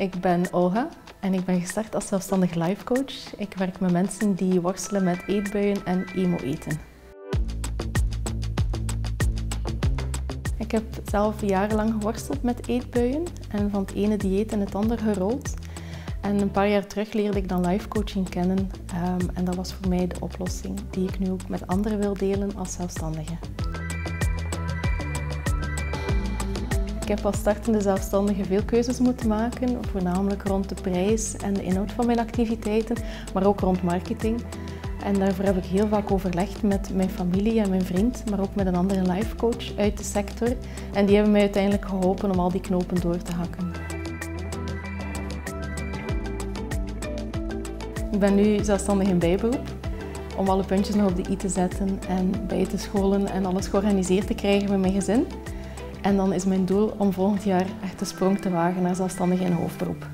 Ik ben Olga en ik ben gestart als zelfstandig life coach. Ik werk met mensen die worstelen met eetbuien en emo-eten. Ik heb zelf jarenlang geworsteld met eetbuien en van het ene dieet in het andere gerold. En een paar jaar terug leerde ik dan life coaching kennen um, en dat was voor mij de oplossing die ik nu ook met anderen wil delen als zelfstandige. Heb als startende zelfstandige veel keuzes moeten maken, voornamelijk rond de prijs en de inhoud van mijn activiteiten, maar ook rond marketing. En daarvoor heb ik heel vaak overlegd met mijn familie en mijn vriend, maar ook met een andere life coach uit de sector. En die hebben mij uiteindelijk geholpen om al die knopen door te hakken. Ik ben nu zelfstandig in bijberoep om alle puntjes nog op de i te zetten en bij te scholen en alles georganiseerd te krijgen met mijn gezin. En dan is mijn doel om volgend jaar echt de sprong te wagen naar zelfstandig in hoofdberoep.